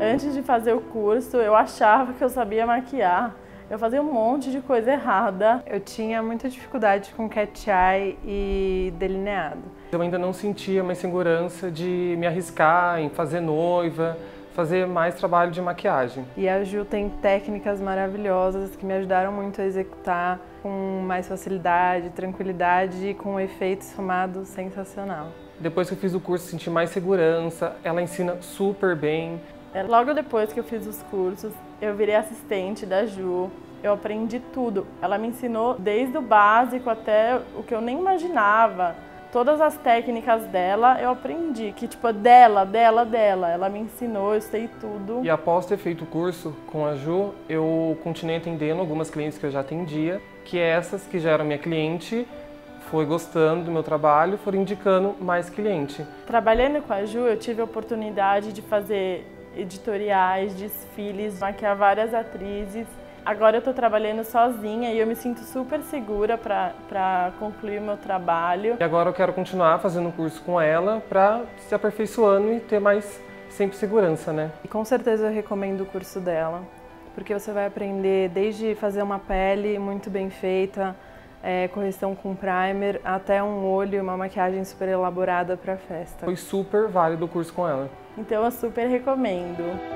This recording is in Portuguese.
Antes de fazer o curso, eu achava que eu sabia maquiar. Eu fazia um monte de coisa errada. Eu tinha muita dificuldade com cat eye e delineado. Eu ainda não sentia uma segurança de me arriscar em fazer noiva, fazer mais trabalho de maquiagem. E a Ju tem técnicas maravilhosas que me ajudaram muito a executar com mais facilidade, tranquilidade e com um efeito esfumado sensacional. Depois que eu fiz o curso, senti mais segurança, ela ensina super bem. É, logo depois que eu fiz os cursos, eu virei assistente da Ju. Eu aprendi tudo. Ela me ensinou desde o básico até o que eu nem imaginava todas as técnicas dela eu aprendi, que tipo, dela, dela, dela. Ela me ensinou, eu sei tudo. E após ter feito o curso com a Ju, eu continuei atendendo algumas clientes que eu já atendia, que essas que já eram minha cliente, foi gostando do meu trabalho, foram indicando mais cliente. Trabalhando com a Ju, eu tive a oportunidade de fazer editoriais, desfiles, maquiar várias atrizes Agora eu estou trabalhando sozinha e eu me sinto super segura para concluir o meu trabalho. E agora eu quero continuar fazendo o curso com ela para se aperfeiçoando e ter mais sempre segurança, né? E com certeza eu recomendo o curso dela, porque você vai aprender desde fazer uma pele muito bem feita, é, correção com primer, até um olho e uma maquiagem super elaborada para festa. Foi super válido o curso com ela. Então eu super recomendo.